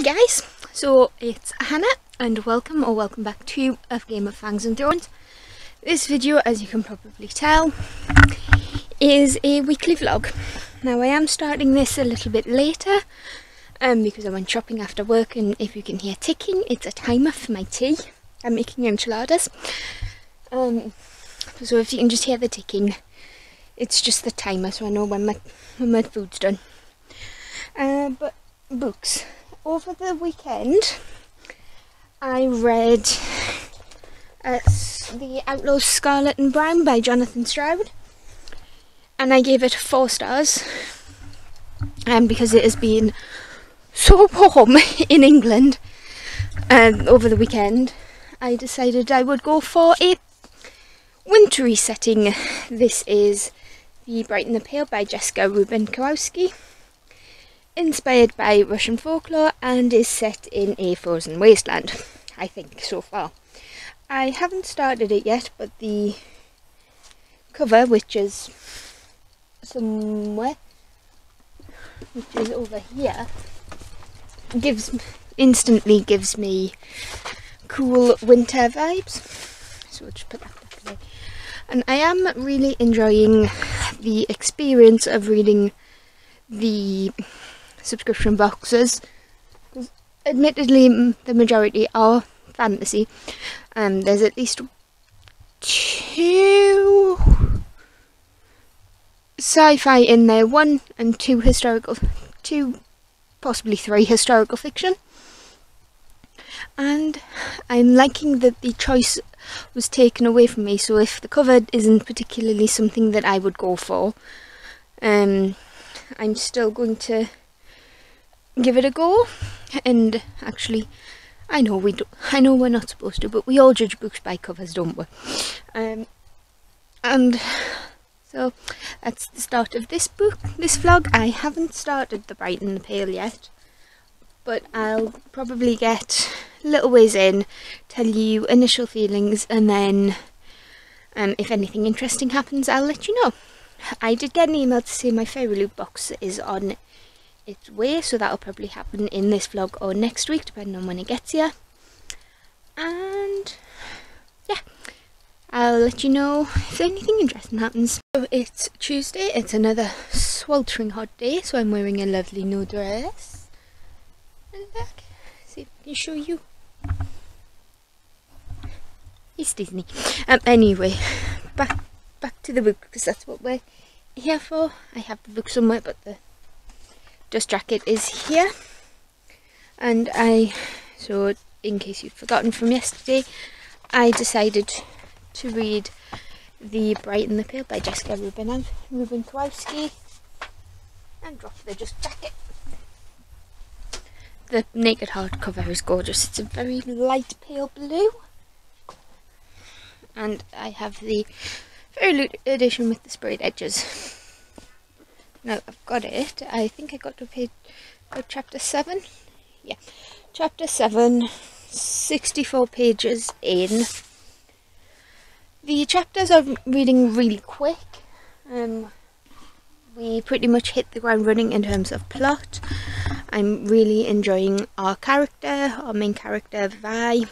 Hi guys, so it's Hannah and welcome or welcome back to a game of Fangs and Thrones. This video, as you can probably tell, is a weekly vlog. Now I am starting this a little bit later um, because I went shopping after work and if you can hear ticking, it's a timer for my tea. I'm making enchiladas. Um, so if you can just hear the ticking, it's just the timer so I know when my, when my food's done. Uh, but books. Over the weekend, I read uh, The Outlaws Scarlet and Brown by Jonathan Stroud, and I gave it four stars. And um, because it has been so warm in England um, over the weekend, I decided I would go for a wintry setting. This is The Bright and the Pale by Jessica Rubin Kowalski inspired by Russian folklore and is set in a frozen wasteland, I think, so far. I haven't started it yet, but the cover, which is somewhere, which is over here, gives instantly gives me cool winter vibes. So we'll just put that back away. And I am really enjoying the experience of reading the subscription boxes. Admittedly, the majority are fantasy. Um, there's at least two sci-fi in there, one and two historical, two, possibly three historical fiction. And I'm liking that the choice was taken away from me, so if the cover isn't particularly something that I would go for, um, I'm still going to give it a go. And actually, I know we do. I know we're not supposed to, but we all judge books by covers, don't we? Um, and so that's the start of this book, this vlog. I haven't started the Bright and the Pale yet, but I'll probably get a little ways in, tell you initial feelings, and then um, if anything interesting happens, I'll let you know. I did get an email to say my Fairy Loot box is on its way, so that'll probably happen in this vlog or next week, depending on when it gets here. And yeah, I'll let you know if anything interesting happens. So it's Tuesday, it's another sweltering hot day, so I'm wearing a lovely new dress. And look, see if I can show you. It's Disney. Um, anyway, back back to the book because that's what we're here for. I have the book somewhere, but the dust jacket is here and I so in case you've forgotten from yesterday I decided to read The Bright and the Pale by Jessica Rubin and Rubin Kowalski and drop the dust jacket. The naked hardcover is gorgeous. It's a very light pale blue and I have the Loot edition with the sprayed edges. No, I've got it. I think I got to page uh, chapter 7. Yeah, chapter 7, 64 pages in. The chapters are reading really quick. Um, we pretty much hit the ground running in terms of plot. I'm really enjoying our character, our main character, Vi.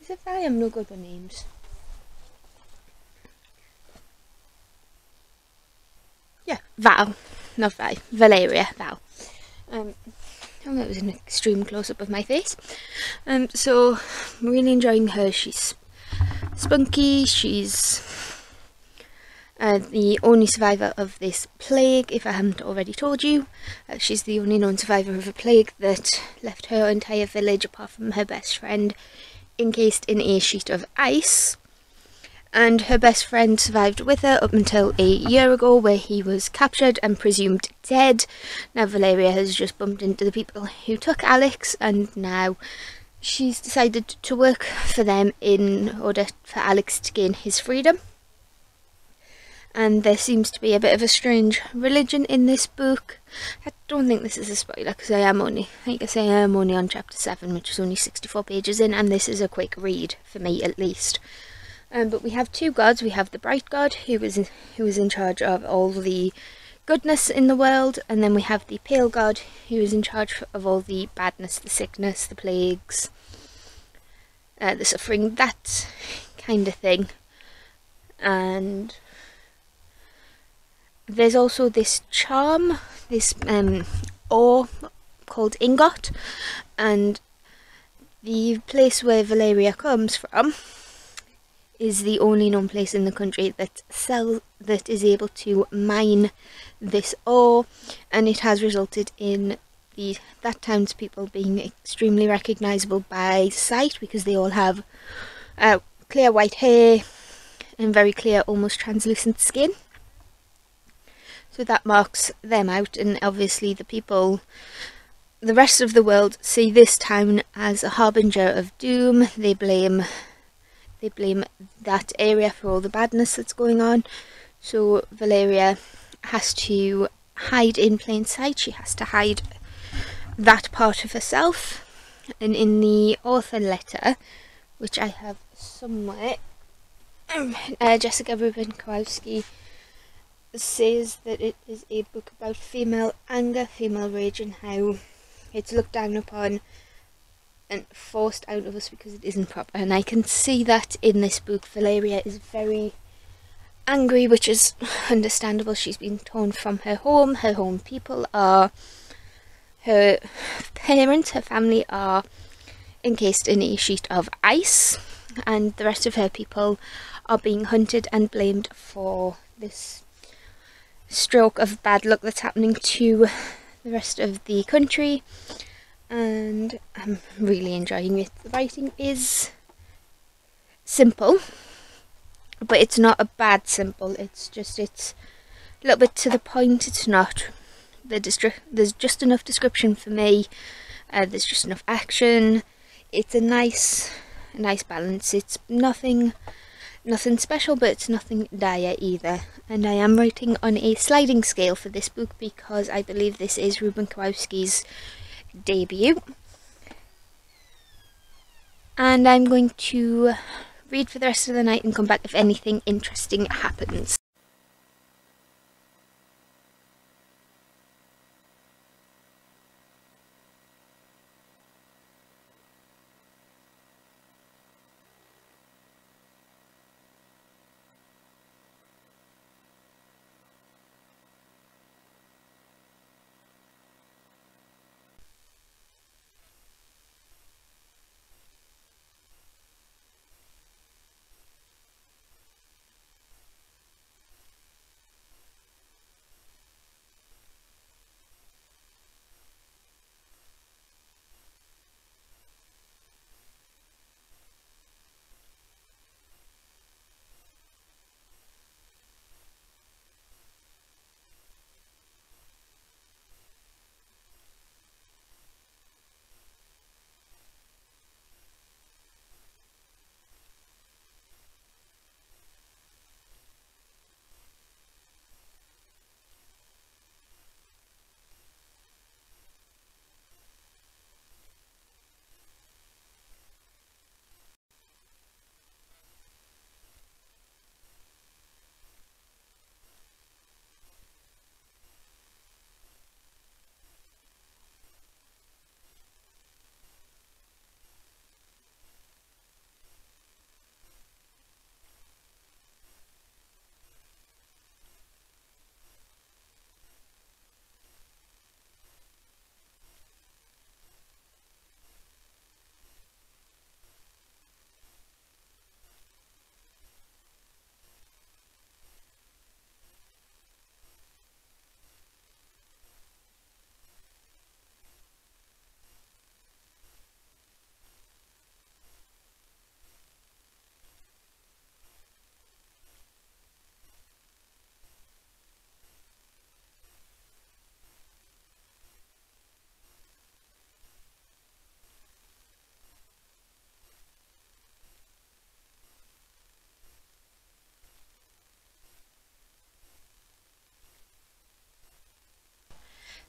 Is it Vi? I'm no good with names. Yeah, Val, not Val, Valeria, Val. Um, oh, that was an extreme close-up of my face. Um, so, I'm really enjoying her. She's spunky, she's uh, the only survivor of this plague, if I haven't already told you. Uh, she's the only known survivor of a plague that left her entire village, apart from her best friend, encased in a sheet of ice and her best friend survived with her up until a year ago where he was captured and presumed dead. Now Valeria has just bumped into the people who took Alex and now she's decided to work for them in order for Alex to gain his freedom. And there seems to be a bit of a strange religion in this book. I don't think this is a spoiler because I am only, like I say, I am only on chapter 7 which is only 64 pages in and this is a quick read, for me at least. Um, but we have two gods. We have the bright god, who is in, who is in charge of all the goodness in the world, and then we have the pale god who is in charge of all the badness, the sickness, the plagues, uh, the suffering, that kind of thing. And there's also this charm, this um, ore called ingot, and the place where Valeria comes from is the only known place in the country that sell that is able to mine this ore and it has resulted in the that town's people being extremely recognisable by sight because they all have uh, clear white hair and very clear almost translucent skin. So that marks them out and obviously the people the rest of the world see this town as a harbinger of doom. They blame they blame that area for all the badness that's going on. So Valeria has to hide in plain sight. She has to hide that part of herself. And in the author letter, which I have somewhere, uh, Jessica Rubin Kowalski says that it is a book about female anger, female rage, and how it's looked down upon and forced out of us because it isn't proper. And I can see that in this book. Valeria is very angry, which is understandable. She's been torn from her home. Her home people are her parents, her family are encased in a sheet of ice, and the rest of her people are being hunted and blamed for this stroke of bad luck that's happening to the rest of the country and I'm really enjoying it. The writing is simple, but it's not a bad simple. It's just it's a little bit to the point. It's not the there's just enough description for me. Uh, there's just enough action. It's a nice, a nice balance. It's nothing, nothing special, but it's nothing dire either. And I am writing on a sliding scale for this book because I believe this is Rubin Kowalski's debut. And I'm going to read for the rest of the night and come back if anything interesting happens.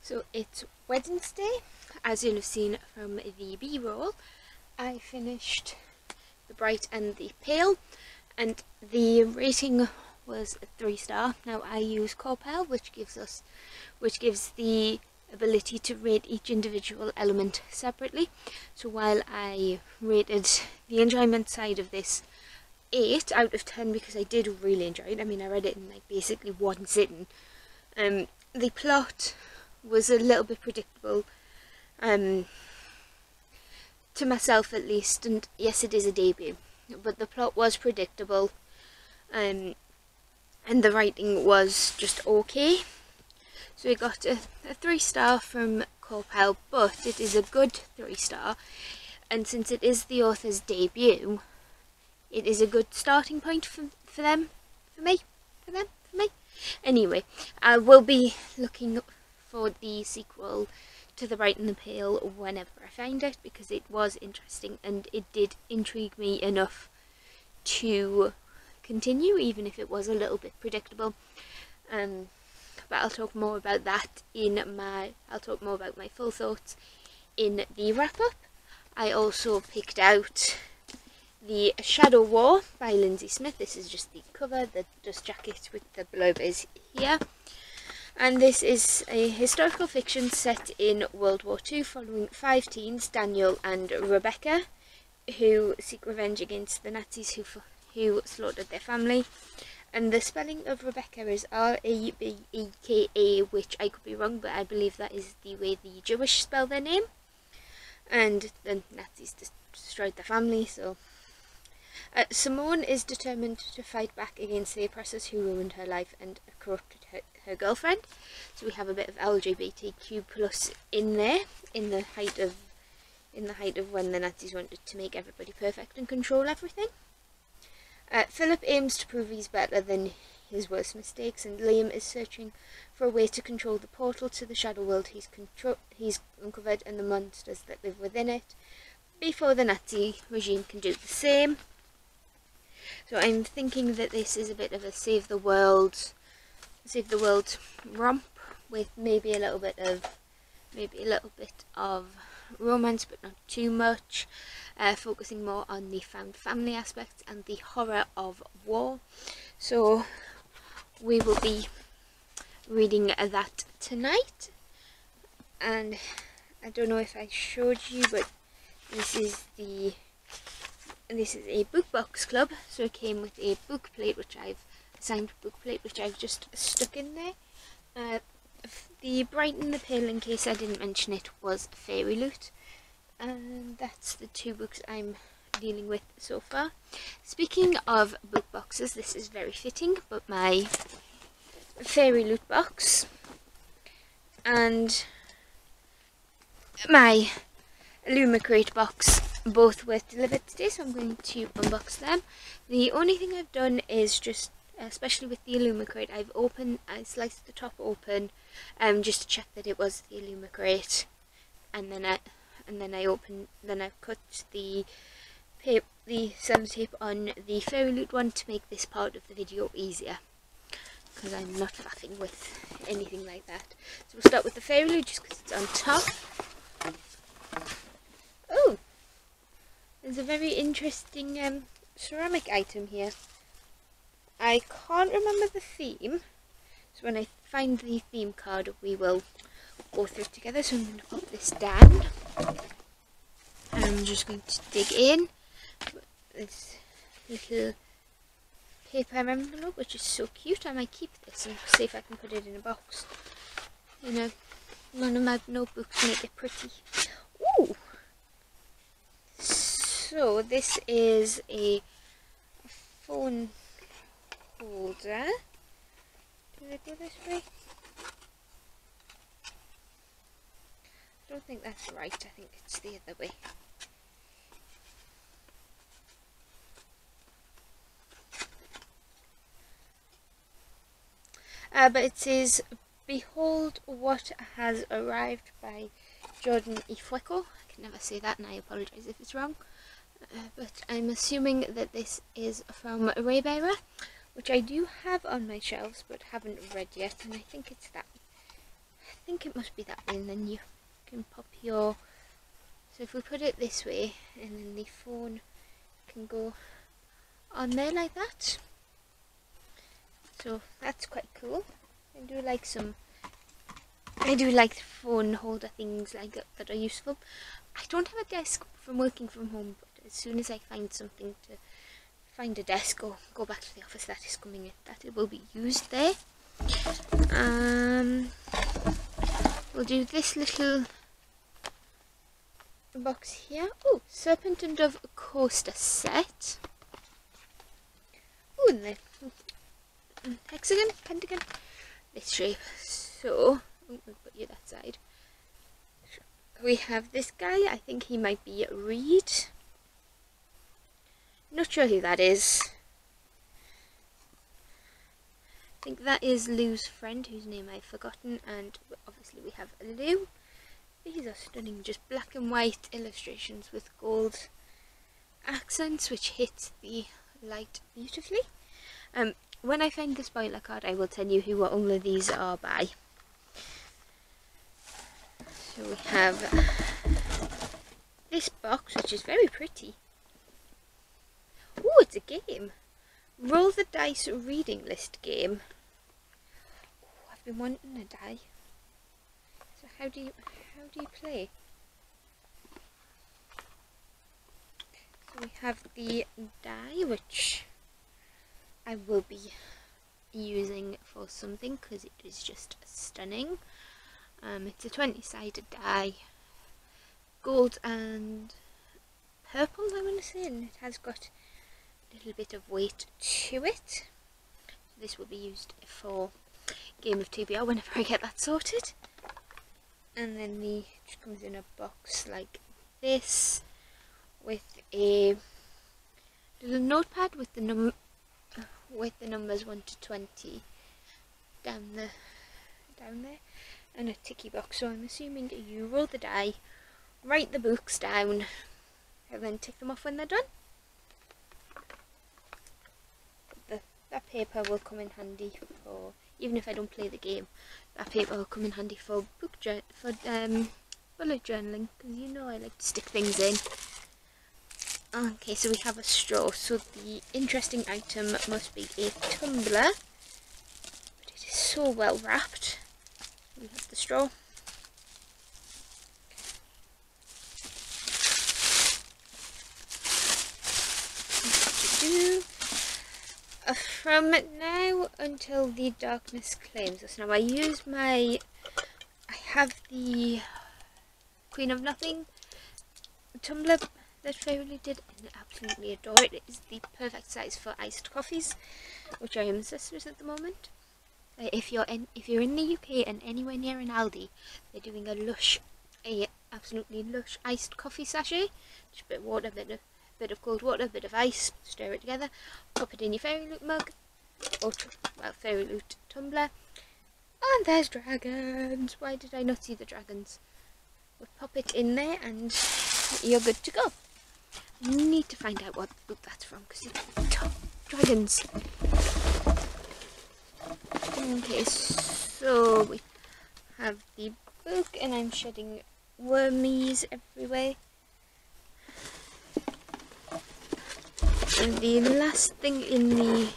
So it's Wednesday, as you'll have seen from the B-roll. I finished The Bright and the Pale, and the rating was a three star. Now I use CAWPILE, which gives us, which gives the ability to rate each individual element separately. So while I rated the enjoyment side of this 8 out of 10 because I did really enjoy it. I mean, I read it in like basically one sitting. Um, the plot was a little bit predictable, um, to myself at least, and yes, it is a debut, but the plot was predictable, um, and the writing was just okay. So we got a, a three star from CAWPILE, but it is a good three star, and since it is the author's debut, it is a good starting point for, for them, for me, for them, for me. Anyway, I will be looking for the sequel to The Bright and the Pale whenever I find it because it was interesting and it did intrigue me enough to continue even if it was a little bit predictable. Um, but I'll talk more about that in my, I'll talk more about my full thoughts in the wrap up. I also picked out the Shadow War by Lindsay Smith. This is just the cover, the dust jacket with the blurb is here. And this is a historical fiction set in World War II following five teens, Daniel and Rebecca, who seek revenge against the Nazis who, who slaughtered their family. And the spelling of Rebecca is R-A-B-E-K-A, which I could be wrong, but I believe that is the way the Jewish spell their name. And the Nazis destroyed the family, so uh, Simone is determined to fight back against the oppressors who ruined her life and corrupted her, her girlfriend. So we have a bit of LGBTQ plus in there, in the height of in the height of when the Nazis wanted to make everybody perfect and control everything. Uh, Philip aims to prove he's better than his worst mistakes, and Liam is searching for a way to control the portal to the shadow world he's, he's uncovered and the monsters that live within it, before the Nazi regime can do the same. So I'm thinking that this is a bit of a save the world, save the world romp with maybe a little bit of, maybe a little bit of romance, but not too much. Uh, focusing more on the found family aspects and the horror of war. So we will be reading that tonight. And I don't know if I showed you, but this is the this is a book box club. So it came with a book plate which I've signed book plate which I've just stuck in there. Uh, the Bright and the Pale in case I didn't mention it was Fairy Loot. And that's the two books I'm dealing with so far. Speaking of book boxes this is very fitting but my Fairy Loot box and my Illumicrate box both were delivered today so I'm going to unbox them. The only thing I've done is just, especially with the Illumicrate, I've opened, I sliced the top open um, just to check that it was the Illumicrate and then I, and then I opened, then I cut the tape, the tape on the Fairy Loot one to make this part of the video easier because I'm not faffing with anything like that. So we'll start with the Fairy Loot just because it's on top. There's a very interesting um, ceramic item here. I can't remember the theme, so when I find the theme card we will go through together. So I'm going to pop this down. I'm just going to dig in this little paper envelope, which is so cute. I might keep this and see if I can put it in a box. You know, none of my notebooks make it pretty. Ooh! So this is a phone holder. Did I go this way? I don't think that's right. I think it's the other way. Uh, but it says, Behold what has arrived by Jordan Ifueko. I can never say that and I apologise if it's wrong. But I'm assuming that this is from Raybearer, which I do have on my shelves but haven't read yet, and I think it's that. I think it must be that and then you can pop your. So if we put it this way, and then the phone can go on there like that. So that's quite cool. I do like some I do like phone holder things like that that are useful. I don't have a desk from working from home, as soon as I find something to find a desk or go back to the office that is coming in, that it will be used there. Um, we'll do this little box here. Oh, Serpent and Dove coaster set. Oh, and the hexagon, pentagon, this shape. So, we'll put you that side. We have this guy, I think he might be Reid. Not sure who that is. I think that is Lou's friend, whose name I've forgotten, and obviously we have Lou. These are stunning, just black and white illustrations with gold accents, which hit the light beautifully. Um, when I find the spoiler card, I will tell you who all of these are by. So we have this box, which is very pretty. It's a game. Roll the dice reading list game. Oh, I've been wanting a die. So how do you how do you play? So we have the die, which I will be using for something because it is just stunning. Um, it's a 20 sided die, gold and purple I want to say, and it has got little bit of weight to it. This will be used for Game of TBR whenever I get that sorted. And then the it comes in a box like this with a little notepad with the num with the numbers 1 to 20 down the down there and a ticky box so I'm assuming that you roll the die write the books down and then tick them off when they're done the, that paper will come in handy for even if I don't play the game that paper will come in handy for book for um, bullet journaling because you know I like to stick things in Okay, so we have a straw. So the interesting item must be a tumbler. But it is so well wrapped. We have the straw. Uh, from now until the darkness claims us. Now I use my, I have the Queen of Nothing tumbler that Fairy did and I absolutely adore it. It is the perfect size for iced coffees, which I am obsessed with at the moment. Uh, if you're in if you're in the UK and anywhere near an Aldi, they're doing a lush, a absolutely lush iced coffee sachet. Just a bit of water, bit of bit of cold water, bit of ice, stir it together, pop it in your fairy loot mug, or well fairy loot tumbler, and there's dragons. Why did I not see the dragons? We'll pop it in there and you're good to go need to find out what book that's from because it's top dragons. Okay, so we have the book and I'm shedding wormies everywhere. And the last thing in the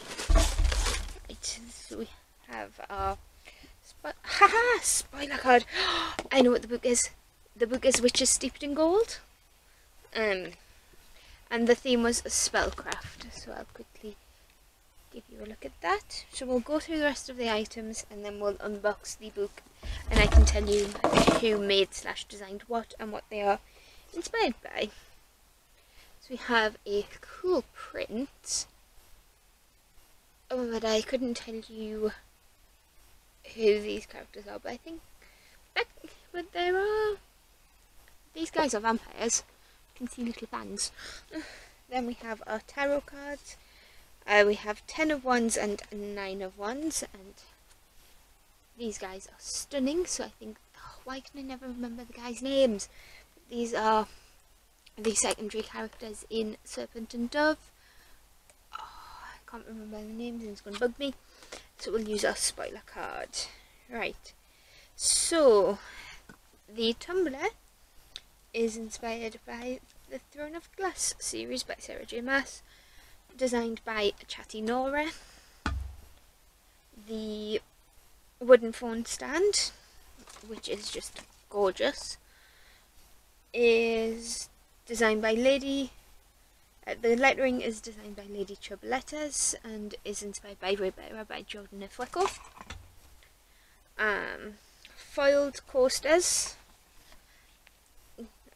items we have our spo haha spoiler card. I know what the book is. The book is Witches Steeped in Gold. Um, and the theme was spellcraft so I'll quickly give you a look at that so we'll go through the rest of the items and then we'll unbox the book and I can tell you who made slash designed what and what they are inspired by we have a cool print oh but I couldn't tell you who these characters are but I think that, but there are these guys are vampires you can see little bangs. then we have our tarot cards. Uh, we have 10 of wands and 9 of wands and these guys are stunning so I think oh, why can I never remember the guys names these are the secondary characters in Serpent and Dove. Oh, I can't remember the names and it's going to bug me. So we'll use our spoiler card. Right. So the tumbler is inspired by the Throne of Glass series by Sarah J. Maas, designed by Chatty Nora. the wooden phone stand, which is just gorgeous, is designed by Lady. Uh, the lettering is designed by Lady Letters and is inspired by Raybearer by Jordan Fueco. Um, foiled coasters,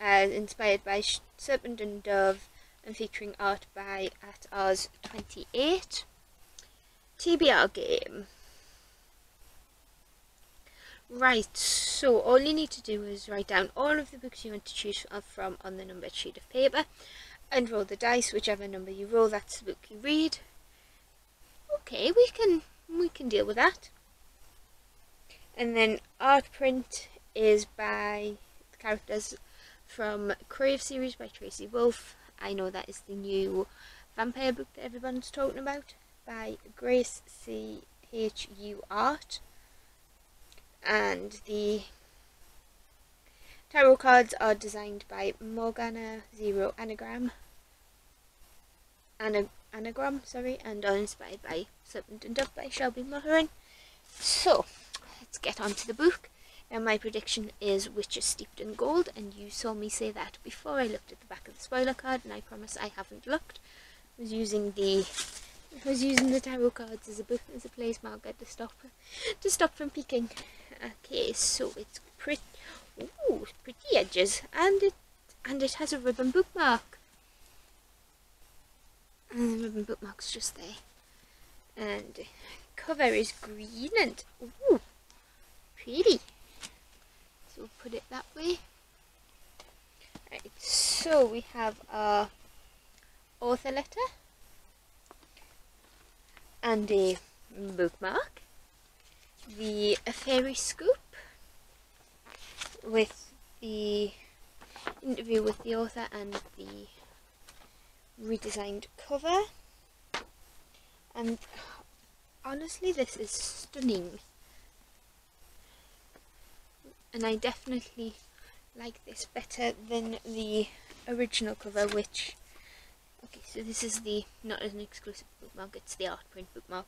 uh, inspired by Serpent and Dove and featuring art by at Oz 28. TBR game. Right, so all you need to do is write down all of the books you want to choose from on the numbered sheet of paper and roll the dice, whichever number you roll, that's the book you read. Okay, we can we can deal with that. And then art print is by the characters from Crave series by Tracy Wolff. I know that is the new vampire book that everyone's talking about by Grace C. H. U. Art. And the tarot cards are designed by Morgana Zero Anagram. Ana anagram, sorry, and are inspired by and Dove by Shelby Mahurin. So, let's get on to the book. Now my prediction is Witches Steeped in Gold, and you saw me say that before I looked at the back of the spoiler card, and I promise I haven't looked. I was using the I was using the tarot cards as a book as a place marker uh, to stop to stop from peeking. Okay, so it's pretty ooh, pretty edges and it and it has a ribbon bookmark. And the ribbon bookmark's just there. And cover is green and ooh pretty. So we'll put it that way. Right, so we have our author letter and a bookmark, the fairy scoop with the interview with the author and the redesigned cover and honestly this is stunning and I definitely like this better than the original cover which Okay, so this is the, not an exclusive bookmark, it's the art print bookmark.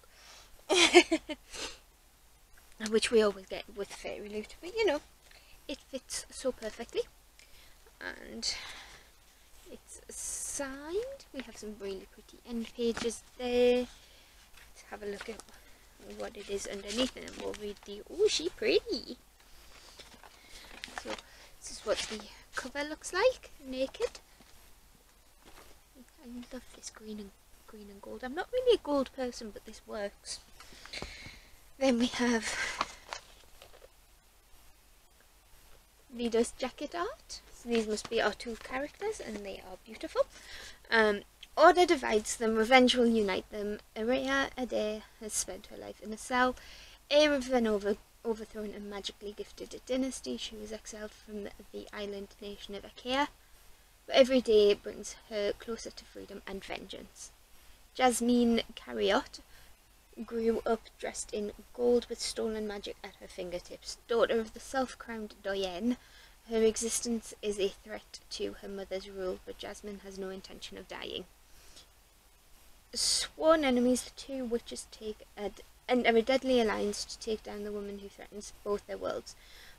Which we always get with Fairy Loot, but you know, it fits so perfectly. And it's signed. We have some really pretty end pages there. Let's have a look at what it is underneath and we'll read the, oh, she pretty. So this is what the cover looks like, naked. I love this green and green and gold. I'm not really a gold person, but this works. Then we have Vida's jacket art. So these must be our two characters, and they are beautiful. Um, Order divides them, revenge will unite them. Aria Adair has spent her life in a cell. Heir of an over overthrown and magically gifted dynasty, she was exiled from the island nation of Achaea but every day brings her closer to freedom and vengeance. Jasmine Cariot grew up dressed in gold with stolen magic at her fingertips. Daughter of the self-crowned Doyen, her existence is a threat to her mother's rule, but Jasmine has no intention of dying. Sworn enemies, the two witches take a, enter a deadly alliance to take down the woman who threatens both their worlds.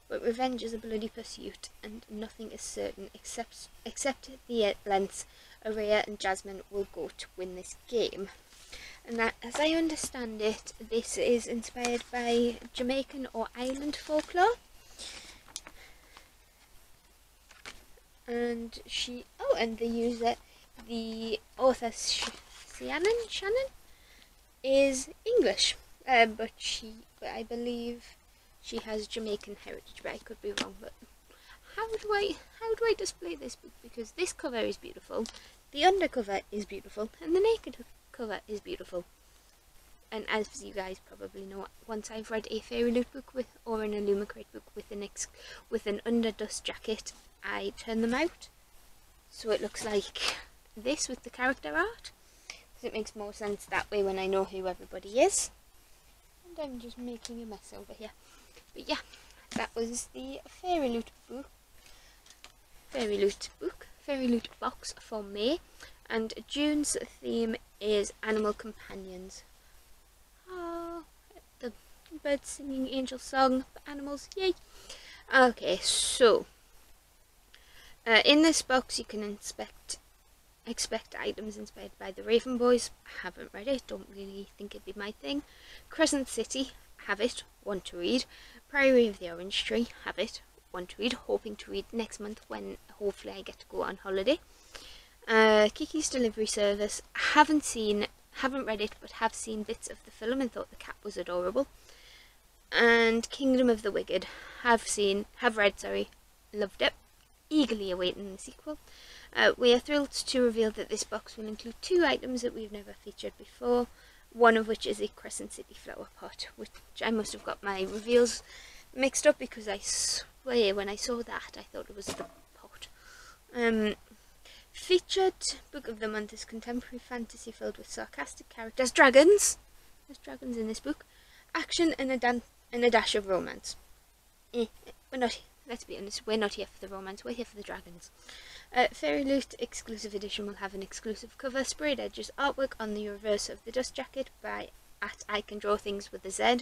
But revenge is a bloody pursuit, and nothing is certain except except the lengths Araya and Jasmine will go to win this game. And that, as I understand it, this is inspired by Jamaican or island folklore. And she, oh, and the user, the author Shannon, Shannon, is English, uh, but she, I believe she has Jamaican heritage, but I could be wrong. But how do I how do I display this book? Because this cover is beautiful, the undercover is beautiful, and the naked cover is beautiful. And as you guys probably know, once I've read a fairy loot book with or an Illumicrate book with an ex with an underdust jacket, I turn them out, so it looks like this with the character art. Because it makes more sense that way when I know who everybody is. And I'm just making a mess over here. But yeah, that was the Fairy Loot book. Fairy Loot book, Fairy Loot box for May. And June's theme is Animal Companions. Oh, the birds singing angel song for animals. Yay! Okay, so uh, in this box you can inspect expect items inspired by the Raven Boys. Haven't read it, don't really think it'd be my thing. Crescent City, have it, want to read. Priory of the Orange Tree, have it, want to read. Hoping to read next month when hopefully I get to go on holiday. Uh, Kiki's Delivery Service, haven't seen, haven't read it, but have seen bits of the film and thought the cat was adorable. And Kingdom of the Wicked, have seen, have read, sorry, loved it. Eagerly awaiting the sequel. Uh, we are thrilled to reveal that this box will include two items that we've never featured before, one of which is a Crescent City flower pot, which I must have got my reveals mixed up because I swear when I saw that I thought it was the pot. Um, featured book of the month is contemporary fantasy filled with sarcastic characters, dragons. There's dragons in this book. Action and a, dan and a dash of romance. Eh, we're not. Let's be honest. We're not here for the romance. We're here for the dragons. Uh, Fairy Loot exclusive edition will have an exclusive cover, sprayed edges artwork on the reverse of the dust jacket by at I Can Draw Things with a Z,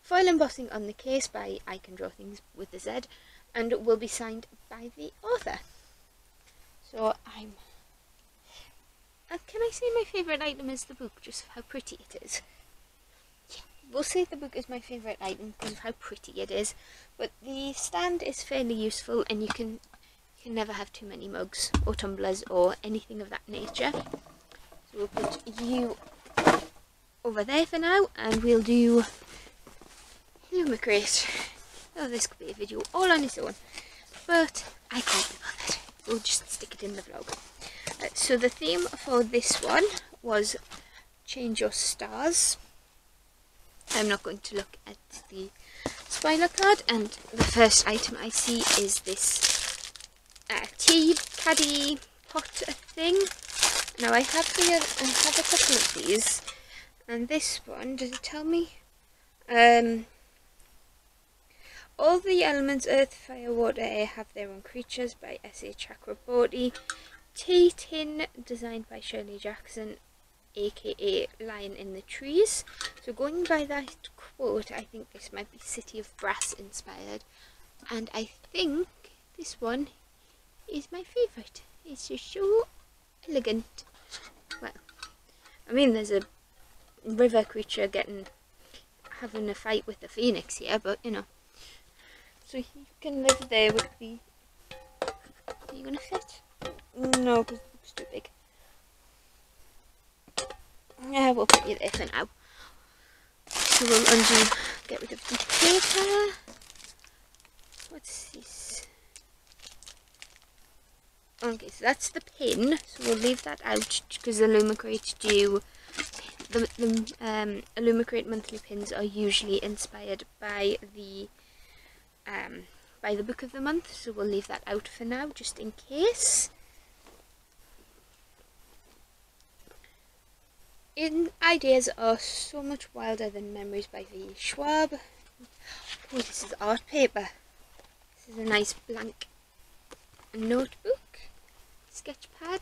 foil embossing on the case by I Can Draw Things with a Z, and will be signed by the author. So I'm. Uh, can I say my favourite item is the book, just how pretty it is? Yeah, we'll say the book is my favourite item because of how pretty it is, but the stand is fairly useful and you can you can never have too many mugs or tumblers or anything of that nature. So we'll put you over there for now and we'll do Lumicrate. Oh, this could be a video all on its own, but I can't be bothered. We'll just stick it in the vlog. Uh, so the theme for this one was Change Your Stars. I'm not going to look at the spoiler card and the first item I see is this uh, tea caddy pot thing. Now I have the I have a couple of these, and this one does it tell me? Um, all the elements earth, fire, water, air have their own creatures by S.A. Chakraborty. Tea tin designed by Shirley Jackson, aka Lion in the Trees. So going by that quote, I think this might be City of Brass inspired. And I think this one is my favourite. It's just so elegant. Well, I mean there's a river creature getting having a fight with the phoenix here, but you know. So you can live there with the... Are you going to fit? No, because it's too big. Yeah, we'll put you there for now. So we'll undo, get rid of the paper. What's this? Okay, so that's the pin. So we'll leave that out because the Lumicrate do the, the um, Illumicrate monthly pins are usually inspired by the um, by the book of the month, so we'll leave that out for now, just in case. In ideas are so much wilder than memories by V. Schwab. Oh, this is art paper. This is a nice blank notebook sketch pad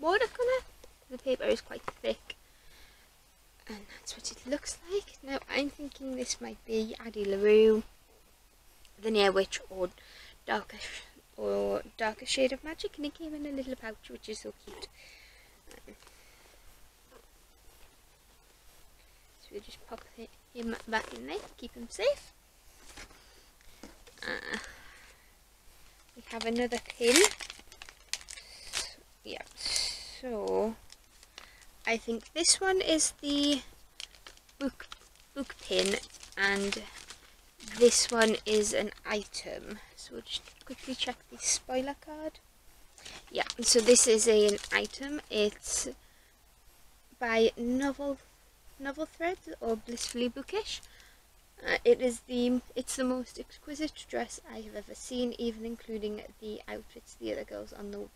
watercolour. The paper is quite thick and that's what it looks like. Now I'm thinking this might be Addie LaRue, the Near Witch or darker or darker shade of magic and it came in a little pouch which is so cute. So we'll just pop him back in there, keep him safe. Uh, we have another pin yeah so I think this one is the book book pin and this one is an item. So we'll just quickly check the spoiler card. Yeah so this is a, an item. It's by novel novel threads or blissfully bookish. Uh, it is the it's the most exquisite dress I have ever seen even including the outfits the other girls on the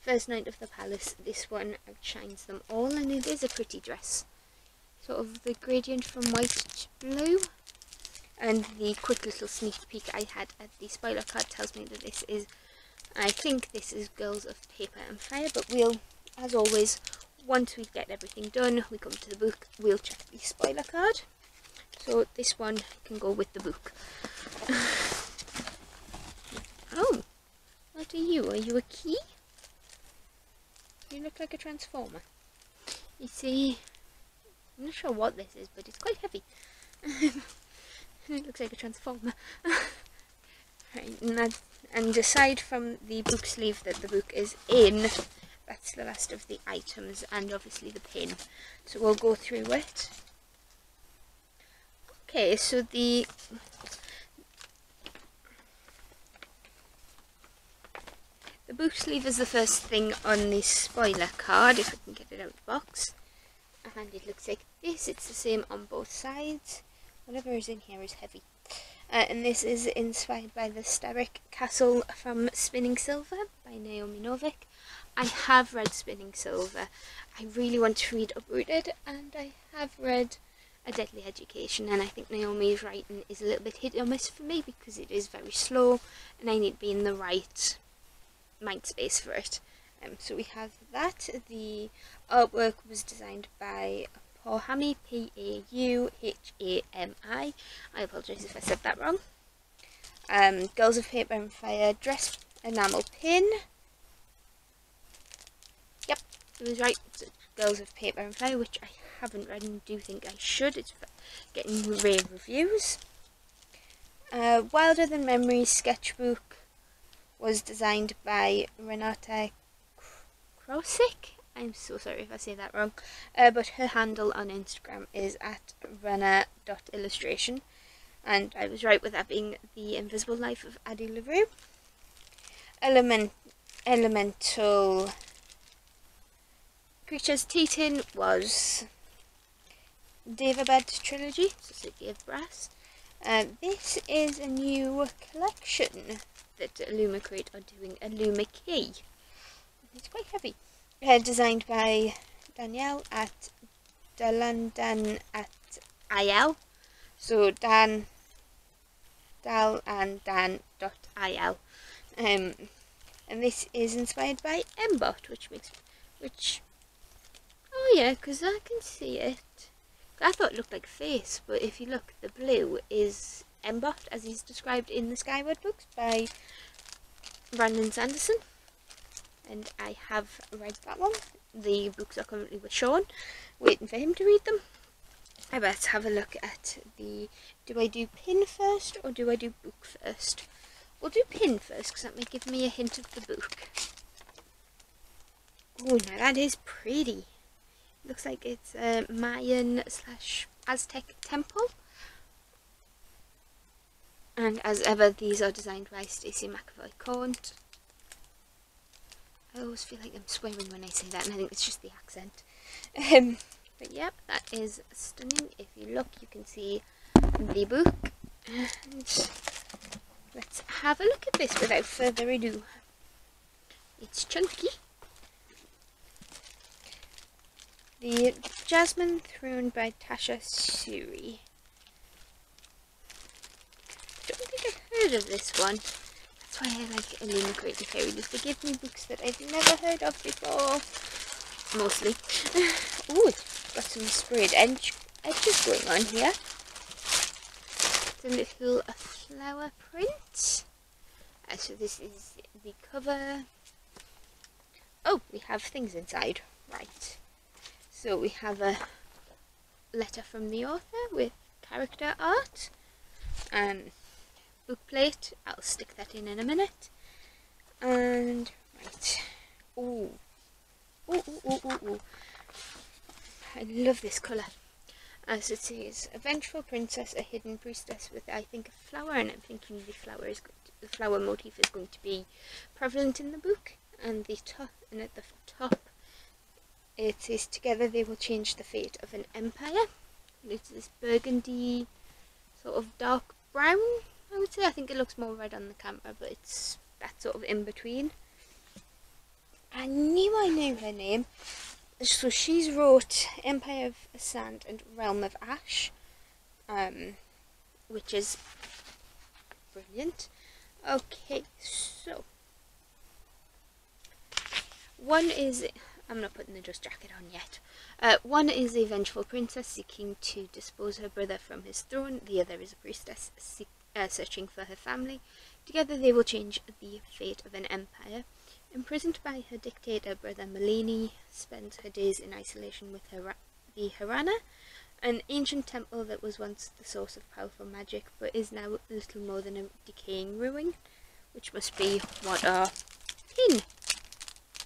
First Night of the Palace, this one outshines them all and it is a pretty dress. Sort of the gradient from white to blue. And the quick little sneak peek I had at the spoiler card tells me that this is, I think this is Girls of Paper and Fire, but we'll, as always, once we get everything done, we come to the book, we'll check the spoiler card. So this one can go with the book. oh, what are you? Are you a key? You look like a transformer. You see, I'm not sure what this is, but it's quite heavy. it looks like a transformer. right, and, that, and aside from the book sleeve that the book is in, that's the last of the items and obviously the pin. So we'll go through it. Okay, so the the book sleeve is the first thing on the spoiler card, if we can get it out of the box. And it looks like this, it's the same on both sides. Whatever is in here is heavy. Uh, and this is inspired by the Staryk Castle from Spinning Silver by Naomi Novik. I have read Spinning Silver. I really want to read Uprooted, and I have read A Deadly Education, and I think Naomi's writing is a little bit hit or miss for me because it is very slow, and I need to be in the right mind space for it. Um, so we have that. The artwork was designed by Paul Hammy, P-A-U-H-A-M-I. I apologise if I said that wrong. Um, Girls of Paper and Fire dress enamel pin. Yep, it was right. Girls of Paper and Fire, which I haven't read and do think I should. It's getting rave reviews. Uh, Wilder Than Memories sketchbook was designed by Renata Krosik. I'm so sorry if I say that wrong. Uh, but her handle on Instagram is at rana.illustration. And I was right with that being The Invisible Life of Addie LaRue. Element, elemental Creatures Teton was Daevabad trilogy, so City of Brass. Uh, this is a new collection that Illumicrate are doing, a Luma Key. It's quite heavy. Uh, designed by Danielle at Dalandan at IL. So Dan, Dal and Dan dot IL. Um, and this is inspired by M-Bot, which makes, which, oh yeah, because I can see it. I thought it looked like face, but if you look, the blue is M-Bot, as he's described in the Skyward books by Brandon Sanderson. And I have read that one. The books are currently with Sean, waiting for him to read them. I better have a look at the, do I do pin first or do I do book first? We'll do pin first because that may give me a hint of the book. Oh, now that is pretty. Looks like it's a Mayan slash Aztec temple. And as ever, these are designed by Stacey McAvoy Caunt. I always feel like I'm swearing when I say that, and I think it's just the accent. Um, but yep, that is stunning. If you look, you can see the book. And let's have a look at this without further ado. It's chunky. The Jasmine Throne by Tasha Suri. I don't think I've heard of this one. Why I like Illumicrate Fairy List. They give me books that I've never heard of before. Mostly. Ooh, it's got some sprayed edge edges going on here. It's a little a flower print. Uh, so this is the cover. Oh, we have things inside. Right. So we have a letter from the author with character art and book plate. I'll stick that in in a minute. And, right. Ooh. Ooh, ooh, ooh, ooh, ooh. I love this colour. As it says, a vengeful princess, a hidden priestess with, I think, a flower, and I'm thinking the flower is the flower motif is going to be prevalent in the book. And the top, and at the top, it says, together they will change the fate of an empire. And It's this burgundy, sort of dark brown I think it looks more red on the camera, but it's that sort of in between. I knew I knew her name. So she's wrote Empire of Sand and Realm of Ash, um, which is brilliant. Okay, so one is I'm not putting the dress jacket on yet. Uh, one is a vengeful princess seeking to dispose her brother from his throne. The other is a priestess seek, uh, searching for her family. Together they will change the fate of an empire. Imprisoned by her dictator brother, Malini spends her days in isolation with her the Hirana, an ancient temple that was once the source of powerful magic but is now little more than a decaying ruin, which must be what our pin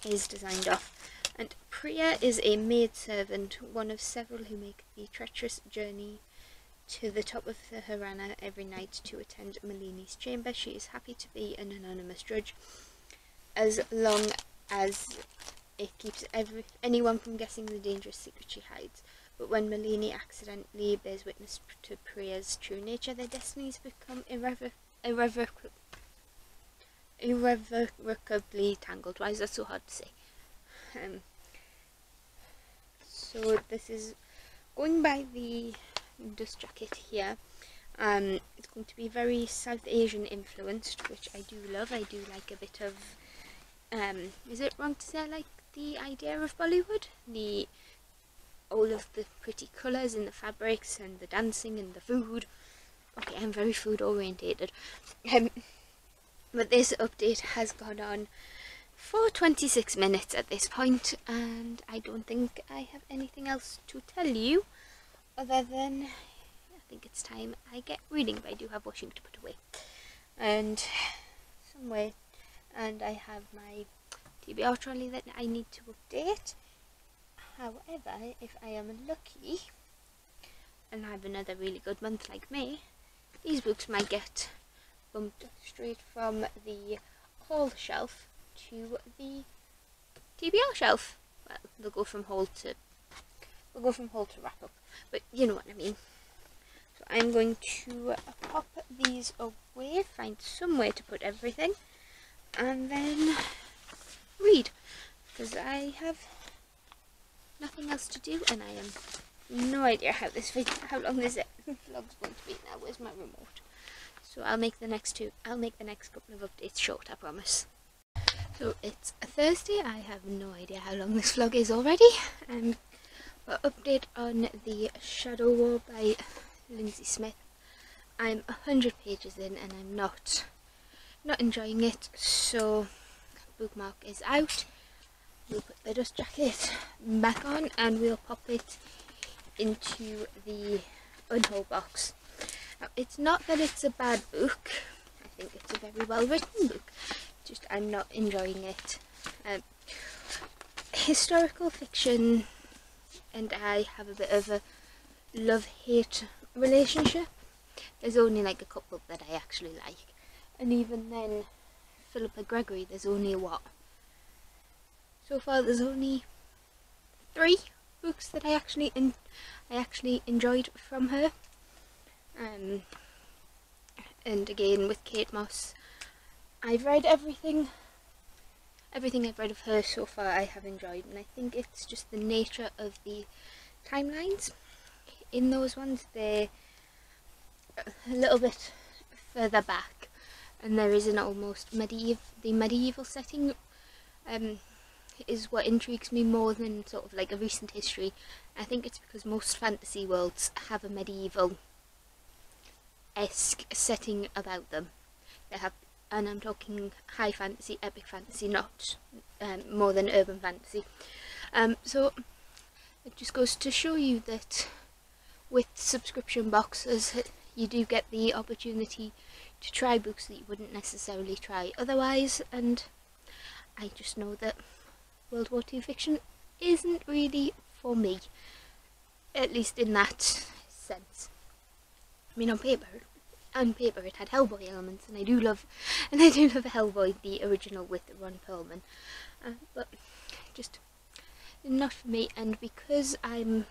is designed off. And Priya is a maidservant, one of several who make the treacherous journey to the top of the Hirana every night to attend Malini's chamber. She is happy to be an anonymous drudge as long as it keeps every anyone from guessing the dangerous secret she hides. But when Malini accidentally bears witness to Priya's true nature, their destinies become irrever irrevocably irrevocably tangled. Why is that so hard to say? Um, so this is going by the dust jacket here. Um, it's going to be very South Asian influenced, which I do love. I do like a bit of. Um, is it wrong to say like the idea of Bollywood? The all of the pretty colours and the fabrics and the dancing and the food. Okay, I'm very food orientated. Um, but this update has gone on for 26 minutes at this point and I don't think I have anything else to tell you other than I think it's time I get reading but I do have washing to put away and somewhere and I have my TBR trolley that I need to update however if I am lucky and have another really good month like me these books might get bumped straight from the haul shelf to the TBR shelf. Well, they'll go from haul to we'll go from haul to wrap up, but you know what I mean. So I'm going to pop these away, find somewhere to put everything, and then read because I have nothing else to do, and I am no idea how this video, how long this vlog's going to be now. Where's my remote? So I'll make the next two. I'll make the next couple of updates short. I promise. So it's a Thursday, I have no idea how long this vlog is already. Um, but update on the Shadow War by Lindsay Smith. I'm a hundred pages in and I'm not not enjoying it, so bookmark is out. We'll put the dust jacket back on and we'll pop it into the unhaul box. Now, it's not that it's a bad book, I think it's a very well written book just I'm not enjoying it. Um, historical fiction and I have a bit of a love-hate relationship. There's only like a couple that I actually like. And even then, Philippa Gregory, there's only what? So far there's only three books that I actually in I actually enjoyed from her. Um, and again with Kate Mosse, I've read everything everything I've read of her so far I have enjoyed and I think it's just the nature of the timelines. In those ones they're a little bit further back and there is an almost medieval the medieval setting um, is what intrigues me more than sort of like a recent history. I think it's because most fantasy worlds have a medieval esque setting about them. They have and I'm talking high fantasy, epic fantasy, not um, more than urban fantasy. Um, so it just goes to show you that with subscription boxes you do get the opportunity to try books that you wouldn't necessarily try otherwise and I just know that World War II fiction isn't really for me, at least in that sense. I mean on paper on paper it had Hellboy elements, and I do love, and I do love Hellboy, the original with Ron Perlman, uh, but just not for me. And because I'm,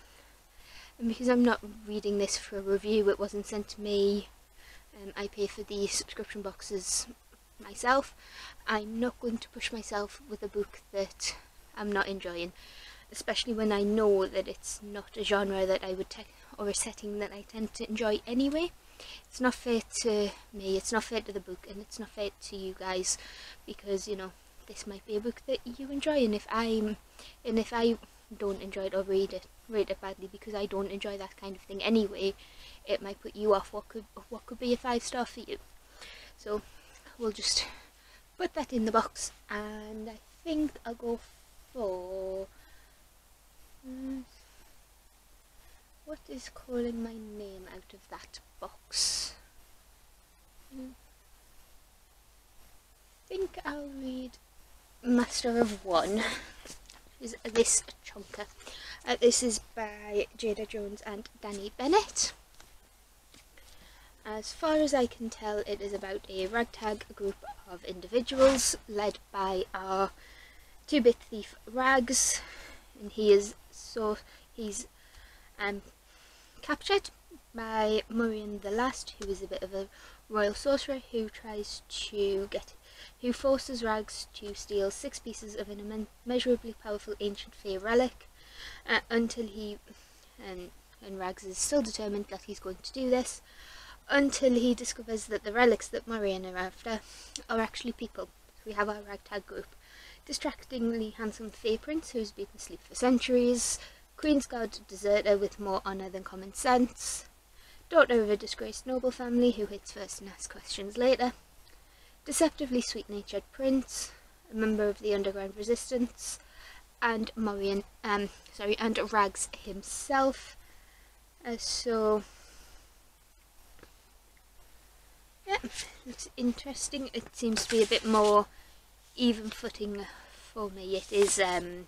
and because I'm not reading this for a review, it wasn't sent to me. Um, I pay for the subscription boxes myself. I'm not going to push myself with a book that I'm not enjoying, especially when I know that it's not a genre that I would or a setting that I tend to enjoy anyway it's not fair to me, it's not fair to the book, and it's not fair to you guys because, you know, this might be a book that you enjoy and if I'm and if I don't enjoy it or read it read it badly because I don't enjoy that kind of thing anyway it might put you off what could what could be a five star for you. So we'll just put that in the box and I think I'll go for um, what is calling my name out of that box? Hmm. I think I'll read Master of One. Is this chunker. Uh, this is by Jaida Jones and Danny Bennett. As far as I can tell, it is about a ragtag group of individuals led by our two-bit thief Rags, and he is so he's um, captured by Murian the Last, who is a bit of a royal sorcerer who tries to get who forces Rags to steal six pieces of an immeasurably powerful ancient Fey relic uh, until he um, and Rags is still determined that he's going to do this until he discovers that the relics that Murian are after are actually people. We have our ragtag group. Distractingly handsome Fey Prince who's been asleep for centuries, Queen's Guard deserter with more honour than common sense, daughter of a disgraced noble family who hits first and asks questions later, deceptively sweet-natured prince, a member of the underground resistance, and Murian, um, sorry, and Rags himself. Uh, so yeah, looks interesting. It seems to be a bit more even footing for me. It is um,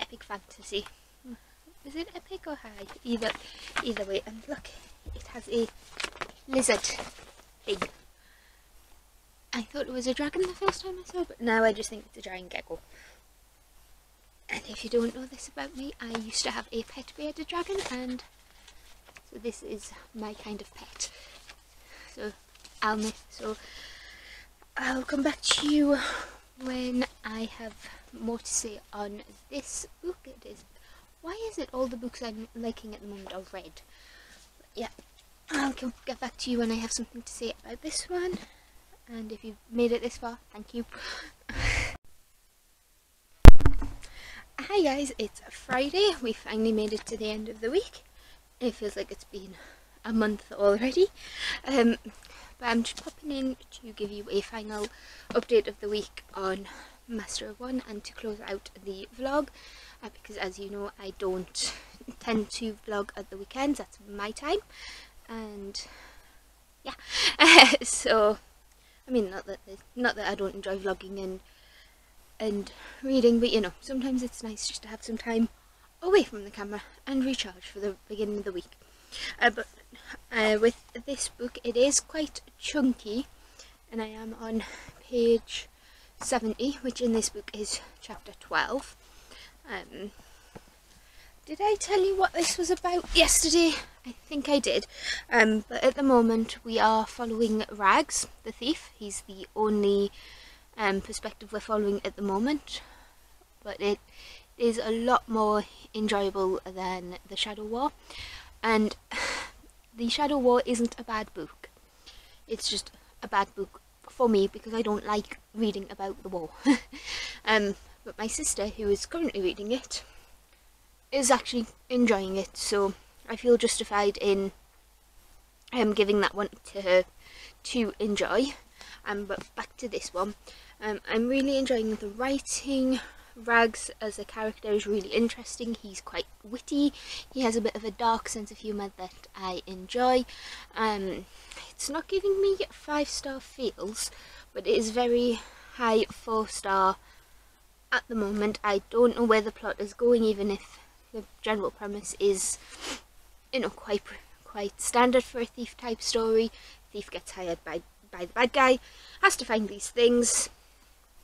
epic fantasy. Is it epic or high? Either, either way. And look, it has a lizard thing. I thought it was a dragon the first time I saw it, but now I just think it's a giant gecko. And if you don't know this about me, I used to have a pet bearded dragon, and so this is my kind of pet so I'll miss so I'll come back to you when I have more to say on this book it is why is it all the books I'm liking at the moment are red yeah I'll get back to you when I have something to say about this one and if you've made it this far thank you Hi guys, it's Friday. We finally made it to the end of the week. It feels like it's been a month already. Um, but I'm just popping in to give you a final update of the week on Master of One and to close out the vlog uh, because as you know I don't tend to vlog at the weekends, that's my time and yeah. So I mean not that not that I don't enjoy vlogging and and reading but you know sometimes it's nice just to have some time away from the camera and recharge for the beginning of the week. Uh, but uh, with this book it is quite chunky and I am on page 70 which in this book is chapter 12 um, did I tell you what this was about? Yesterday? I think I did. Um, but at the moment we are following Rags the thief. He's the only um, perspective we're following at the moment. But it is a lot more enjoyable than the Shadow War. And The Shadow War isn't a bad book. It's just a bad book for me because I don't like reading about the war. um, but my sister, who is currently reading it, is actually enjoying it, so I feel justified in um, giving that one to her to enjoy. Um, but back to this one. Um, I'm really enjoying the writing, Rags as a character is really interesting. He's quite witty. He has a bit of a dark sense of humour that I enjoy. Um, it's not giving me five star feels, but it is very high four star at the moment. I don't know where the plot is going, even if the general premise is, you know, quite quite standard for a thief type story. Thief gets hired by by the bad guy, has to find these things,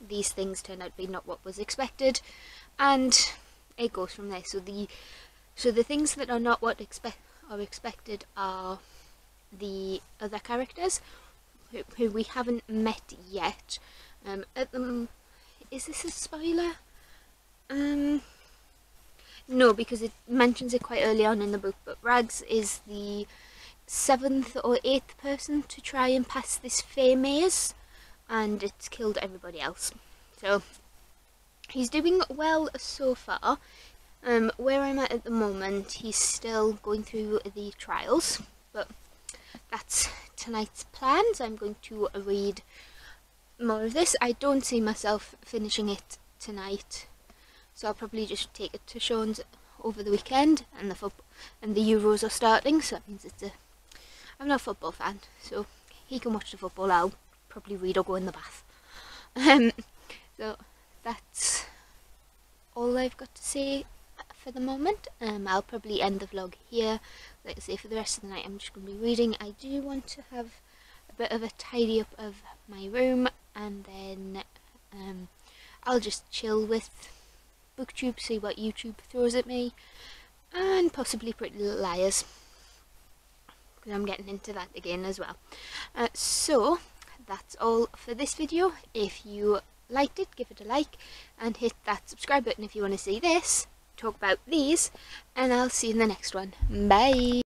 these things turn out to be not what was expected and it goes from there. So the so the things that are not what expect are expected are the other characters who, who we haven't met yet. Um at the is this a spoiler? Um no because it mentions it quite early on in the book but rags is the seventh or eighth person to try and pass this Fey maze and it's killed everybody else. So he's doing well so far. Um, where I'm at at the moment, he's still going through the trials, but that's tonight's plans. I'm going to read more of this. I don't see myself finishing it tonight, so I'll probably just take it to Sean's over the weekend, and the and the Euros are starting, so that means it's a. I'm not a football fan, so he can watch the football. I'll probably read or go in the bath. Um, so that's all I've got to say for the moment. Um, I'll probably end the vlog here. Like I say, for the rest of the night, I'm just going to be reading. I do want to have a bit of a tidy up of my room, and then um, I'll just chill with booktube, see what YouTube throws at me, and possibly Pretty Little Liars. Because I'm getting into that again as well. Uh, so, that's all for this video. If you liked it, give it a like, and hit that subscribe button if you want to see this, talk about these, and I'll see you in the next one. Bye!